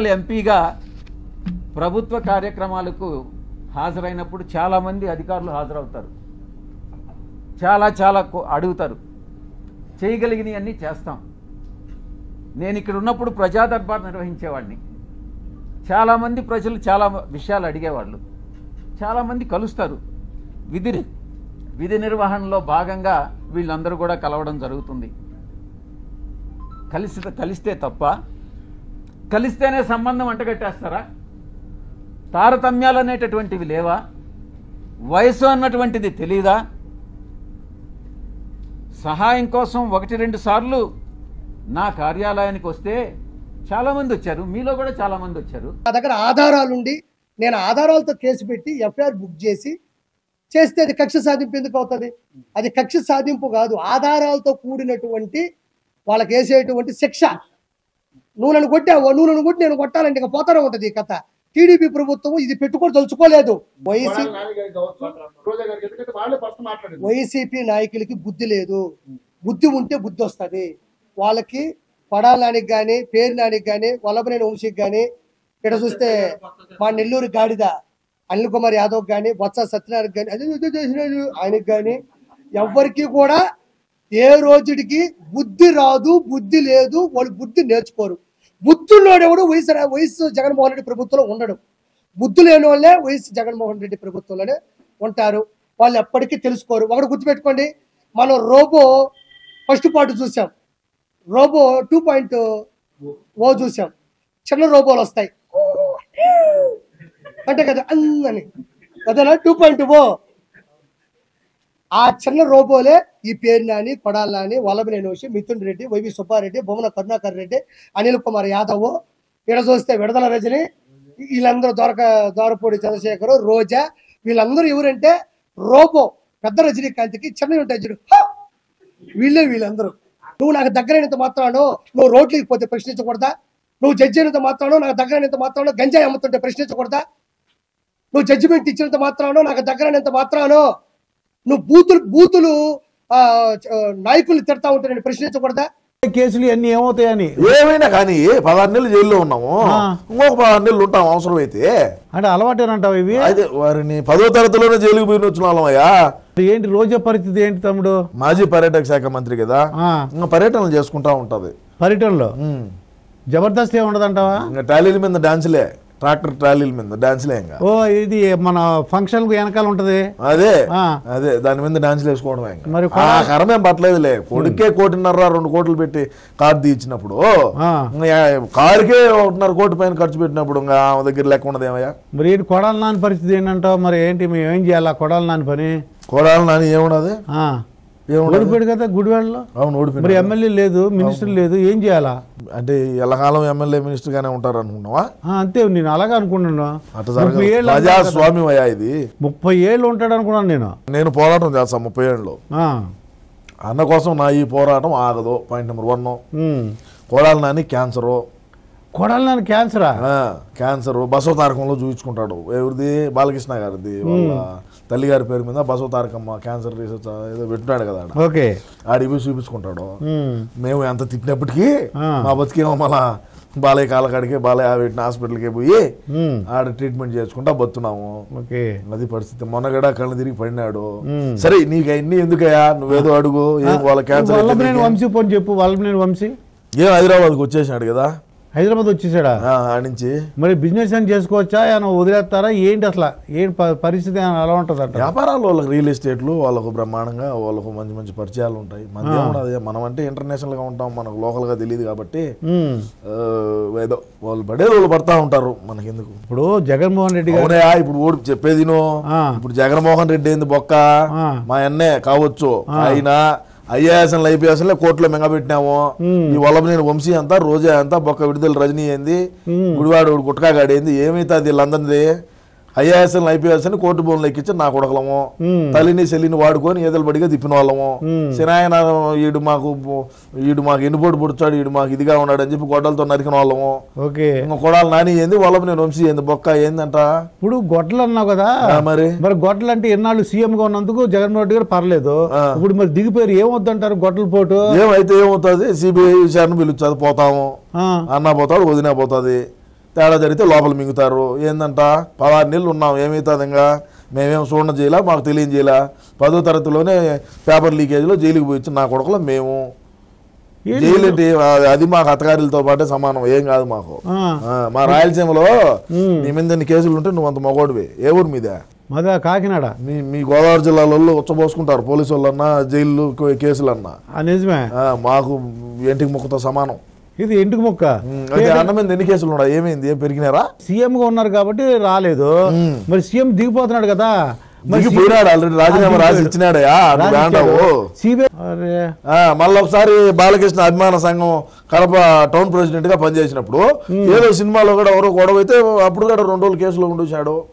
ఎంపీగా ప్రభుత్వ కార్యక్రమాలకు హాజరైనప్పుడు చాలామంది అధికారులు హాజరవుతారు. చాలా చాలా అడుగుతారు. చేయగలిగినవన్నీ చేస్తాం. నేను ఇక్కడ ఉన్నప్పుడు ప్రజా దర్బార్ నిర్వహించేవాడిని. చాలామంది ప్రజలు చాలా విషయాలు అడిగేవాళ్ళు. చాలామంది కలుస్తారు. విధి విధి నిర్వహణలో భాగంగా వీళ్ళందరూ కూడా కలవడం జరుగుతుంది. కలిసి కలిస్తే తప్ప కలిస్తేనే సంబంధం అంటగట్టేస్తారా? తారతమ్యాలు అనేటటువంటివి లేవా? వయసు అన్నటువంటిది తెలీదా? సహాయం కోసం ఒకటి రెండు సార్లు నా కార్యాలయానికి వస్తే చాలామంది వచ్చారు మీలో కూడా చాలామంది వచ్చారు. నా దగ్గర ఆధారాలు ఉండి నేను ఆధారాలతో కేసు పెట్టి ఎఫ్ఐఆర్ బుక్ చేసి చేస్తే అది కక్ష సాధింపు ఎందుకు అవుతుంది? అది కక్ష సాధింపు కాదు ఆధారాలతో కూడినటువంటి వాళ్ళకి వేసేటువంటి శిక్ష. నువ్వు నన్ను కొట్టావు నువ్వు నన్ను కొట్టి నేను కొట్టాలంటే ఇక పోతానే ఉంటుంది ఈ కథ. టీడీపీ ప్రభుత్వం ఇది పెట్టుకొని తలుచుకోలేదు. వైసీ వైసీపీ నాయకులకి బుద్ధి లేదు. బుద్ధి ఉంటే బుద్ధి వస్తుంది. వాళ్ళకి పడాలానికి కానీ పేరు నానికి కానీ వల్లభనేని వంశీకి కానీ ఇక్కడ చూస్తే మా నెల్లూరు గాడిద అనిల్ కుమార్ యాదవ్ కానీ బొత్స సత్యనారాయణ కానీ అది ఆయనకి కానీ ఎవ్వరికి కూడా ఏ రోజుడికి బుద్ధి రాదు బుద్ధి లేదు వాళ్ళు బుద్ధి నేర్చుకోరు. బుద్ధుల్లోడెవడు వయసు వయసు జగన్మోహన్ రెడ్డి ప్రభుత్వంలో ఉండడు. బుద్ధి లేని వాళ్ళే వయసు జగన్మోహన్ రెడ్డి ప్రభుత్వంలోనే ఉంటారు. వాళ్ళు ఎప్పటికీ తెలుసుకోరు. ఒకటి గుర్తుపెట్టుకోండి. మనం రోబో ఫస్ట్ పార్ట్ చూసాం. రోబో టూ పాయింట్ ఓ చూసాం. చిన్న రోబోలు వస్తాయి. అంటే కదా? అందని? కదనా టూ పాయింట్ ఓ. ఆ చిన్న రోబోలే ఈ పేరు నాని కొడాల నాని వల్లభనేని వంశీ మిథున్ రెడ్డి వైవి సుబ్బారెడ్డి బొమ్మన కరుణాకర్ రెడ్డి అనిల్ కుమార్ యాదవ్ ఇక్కడ చూస్తే విడదల రజని వీళ్ళందరూ దొరక దొరపూడి చంద్రశేఖర్ రోజా వీళ్ళందరూ ఎవరంటే రోబో పెద్ద రజనీకాంత్కి చిన్న ఉంటాయి చూడు. వీళ్ళే వీళ్ళందరూ. నువ్వు నాకు దగ్గరైనంత మాత్రాను నువ్వు రోడ్లకి పోతే ప్రశ్నించకూడదా? నువ్వు జడ్జి అయినంత మాత్రాను నాకు దగ్గరైనంత మాత్రాను గంజాయి అమ్ముతుంటే ప్రశ్నించకూడదా? నువ్వు జడ్జిమెంట్ ఇచ్చినంత మాత్రానో నాకు దగ్గరైనంత మాత్రానో నువ్వు బూతులు బూతులు నాయకుల్ని తిడతా ఉంటే నేను ప్రశ్నించకూడదా? కేసులు ఇవన్నీ ఏమవుతాయని? ఏమైనా కానీ పదహారు నెలలు జైల్లో ఉన్నాము. ఇంకొక పదహారు నెలలు ఉంటాం అవసరం అయితే అంటే అలవాటేనంటావు ఇవి? అయితే వారిని పదో తరగతిలోనే జైలుకి పోయిన వచ్చిన వాళ్ళమయ్యా ఏంటి రోజా పరిస్థితి ఏంటి తమ్ముడు? మాజీ పర్యాటక శాఖ మంత్రి కదా. ఇంకా పర్యటనలు చేసుకుంటా ఉంటది. పర్యటనలో. జబర్దస్త్ ఏముండదంటావా? ఇంకా ట్రాలీల మీద డాన్సులే. ట్రాక్టర్ ట్రాలీల మీద డాన్సులే ఇంకా ఓ ఇది మన ఫంక్షన్ వెనకాల ఉంటది. అదే. అదే దాని మీద డాన్సులు వేసుకోవడమే మరి ఆ కరమేం పట్టలేదులే. కొడుకే కోటిన్నర రెండు కోట్లు పెట్టి కారు తీయించినప్పుడు కారుకే ఒకటిన్నర కోటి పైన ఖర్చు పెట్టినప్పుడు ఇంకా ఆమె దగ్గర లెక్క ఉండదు ఏమయ్యా? మరి ఏంటి కొడాలి నాని పరిస్థితి ఏంటంటావు? మరి ఏంటి మేము ఏం చేయాలా? కొడాలి నాని పని? కోడాలి నాని. ఏమున్నది ఓడిపోయాడు కదా గుడివాడలో? అవును ఓడిపోయిన మరి ఎమ్మెల్యే లేదు మినిస్టర్ లేదు ఏం చేయాలా? అంటే ఎల్లకాలం ఎమ్మెల్యే మినిస్టర్ గానే ఉంటారు అనుకున్నావా అంతే నేను అలాగే ఏళ్ళు. ప్రజాస్వామ్యం అయ్యా ఇది. ముప్పై ఏళ్ళు ఉంటాడు అనుకున్నాను నేను. నేను పోరాటం చేస్తాను ముప్పై ఏళ్ళలో. ఆ. అన్న కోసం నా ఈ పోరాటం ఆగదు. Point number one. Kodali Nani cancer. Kodali Nani క్యాన్సరా? Cancer. బసవ తారకంలో చూపించుకుంటాడు. ఎవరిది? బాలకృష్ణ గారిది. వాళ్ళ తల్లి గారి పేరు మీద బసవ తారకమ్మ క్యాన్సర్ రీసెర్చ్ ఏదో పెట్టినాడు కదా ఆడ. ఓకే ఆడికి పోయి చూపించుకుంటాడు. మేము ఎంత తిట్టినప్పటికీ ఆ. మా బతికేమో మళ్ళా బాలయ్య కాలకాడికి బాలయ్య పెట్టిన హాస్పిటల్కి పోయి. ఆడ ట్రీట్మెంట్ చేసుకుంటా బతున్నాము ఓకే అది పరిస్థితి మొన్నగడ కళ్ళు తిరిగి పడినాడు. సరే నీకు అన్ని ఎందుకయ్యా నువ్వేదో అడుగు వాళ్ళ క్యాన్సర్? వంశీ పోని చెప్పు వల్లభనేని వంశీ ఏం హైదరాబాద్కి వచ్చేసినాడు కదా హైదరాబాద్ వచ్చేసాడా? నుంచి మరి బిజినెస్ అని చేసుకోవచ్చా? ఏమైనా వదిలేస్తారా? ఏంటి అసలు? ఏంటి పరిస్థితి ఎలా ఉంటుంది అంట వ్యాపారాలు వాళ్ళకి రియల్ ఎస్టేట్లు వాళ్ళకు బ్రహ్మాండంగా వాళ్ళకు మంచి మంచి పరిచయాలు ఉంటాయి. మన అదే మనం అంటే ఇంటర్నేషనల్గా ఉంటాం మనకు లోకల్గా తెలియదు కాబట్టి ఏదో వాళ్ళు పడేది వాళ్ళు పడతా ఉంటారు మనకెందుకు? ఇప్పుడు జగన్మోహన్ రెడ్డి గారు అవునయా ఇప్పుడు ఓడి చెప్పేది. ఇప్పుడు జగన్మోహన్ రెడ్డి ఏంది బొక్క. మా అన్నే కావచ్చు. ఆయన ఐఏఎస్ ఐపీఎస్ కోర్టులో మింగబెట్టినాము. ఈ వల్లభనేని వంశీ అంతా రోజా అంతా బొక్క విడుదల రజనీ ఏంది గుడివాడు గుట్కాగాడు ఏంది ఏమైతుంది వీళ్ళందరిది? ఐఏఎస్ ఐపీఎస్ అని కోర్టు భూములు ఎక్కించి నా కొడకలము. తల్లిని చెల్లిని వాడుకొని ఏదలు బడిగా తిప్పిన వాళ్ళము. సినాయన ఈడు మాకు ఈడు మాకు ఎన్నుపోటు పుడుచాడు ఈడు మాకు ఇదిగా ఉన్నాడు అని చెప్పి గొడ్డలతో నరికిన వాళ్ళము. ఓకే. ఇంకా కొడాలి నాని ఏంది వల్లభనేని వంశీ ఏంది బొక్క ఏందంట? ఇప్పుడు గొడ్డలు అన్నావు కదా. మరి? మరి గొడ్డలు అంటే ఎన్నాళ్ళు సీఎం గా ఉన్నందుకు జగన్మోహన్ రెడ్డి గారు పర్లేదు. ఇప్పుడు మరి దిగిపోయారు ఏమొద్దంటారు గొడ్డల పోటు? ఏమైతే ఏమవుతుంది? సిబిఐ విచారణ పిలుస్తుంది పోతాము. అన్న పోతాడు వదిన పోతుంది. తేడా జరిగితే లోపల మింగుతారు. ఏందంట? పదహారు నెలలు ఉన్నాం ఏమవుతుంది ఇంకా మేమేం చూడడం చేయలే మాకు తెలియజేయలే పదో తరగతిలోనే పేపర్ లీకేజ్లో జైలుకి పోయి నా కొడుకులో మేము? జైలు అది మాకు అత్తగారులతో పాటే సమానం ఏం కాదు మాకు. మా రాయలసీమలో. నీ మీద ఎన్ని కేసులు ఉంటే నువ్వు అంత మగోడివి ఏ ఊరు మీద? మాదా కాకినాడ. మీ మీ గోదావరి జిల్లాలో ఉచ్చబోసుకుంటారు పోలీసు వాళ్ళన్నా జైలు కేసులన్నా. నిజమే. మాకు ఇంటికి ముక్కతో సమానం. ఇది ఇంటికి ముక్క. ఉమ్, అయితే అన్న మీద ఎన్ని కేసులు ఉన్నాయి? ఏమైంది? ఏం పెరిగినారా సీఎం గా ఉన్నారు కాబట్టి రాలేదు. మరి సీఎం దిగిపోతున్నాడు కదా. మళ్ళీ ఒకసారి బాలకృష్ణ అభిమాన సంఘం కడప టౌన్ ప్రెసిడెంట్గా పనిచేసినప్పుడు ఏదో సినిమాలో కూడా ఎవరో గొడవ అయితే అప్పుడు కూడా రెండు రోజులు కేసులో ఉండొచ్చాడు.